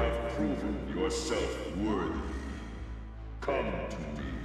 have proven yourself worthy. Come to me.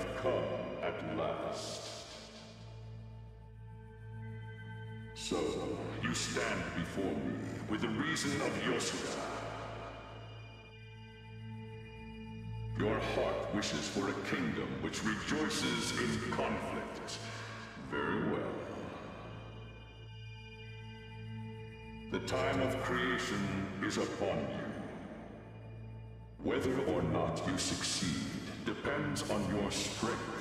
Have come at last. So, you stand before me with the reason of Yosuga. Your heart wishes for a kingdom which rejoices in conflict. Very well. The time of creation is upon you. Whether or not you succeed depends on your strength,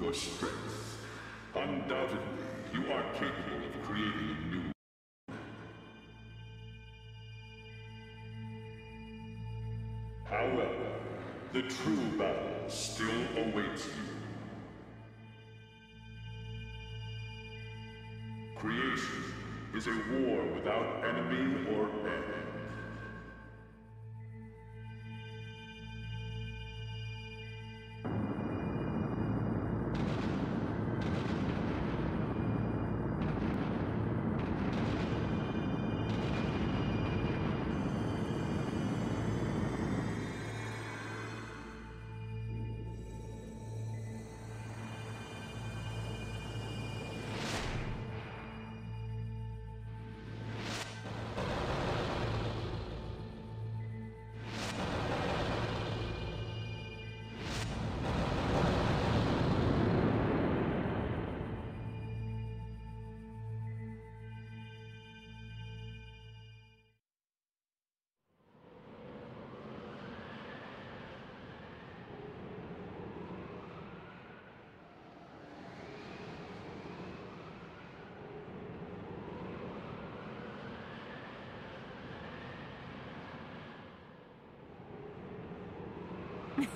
your strength. Undoubtedly, you are capable of creating a new However, the true battle still awaits you. Creation is a war without enemy or end.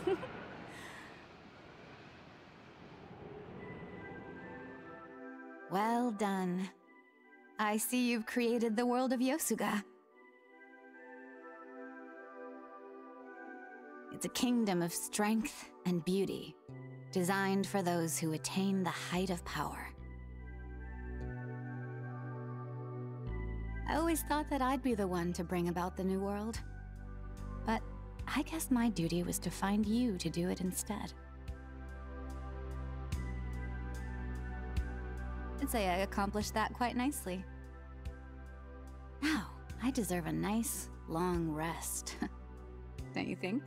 well done. I see you've created the world of Yosuga. It's a kingdom of strength and beauty, designed for those who attain the height of power. I always thought that I'd be the one to bring about the new world. I guess my duty was to find you to do it instead. I'd say I accomplished that quite nicely. Now, I deserve a nice, long rest. Don't you think?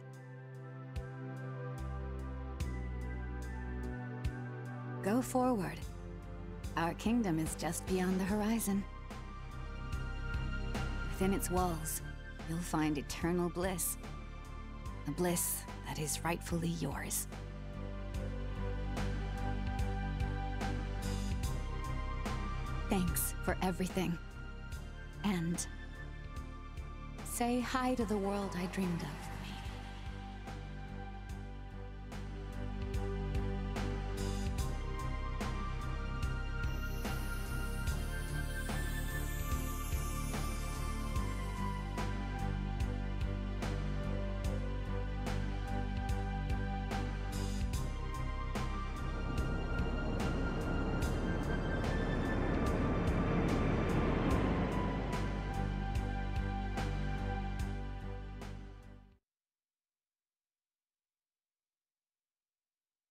Go forward. Our kingdom is just beyond the horizon. Within its walls, you'll find eternal bliss. A bliss that is rightfully yours. Thanks for everything. And say hi to the world I dreamed of.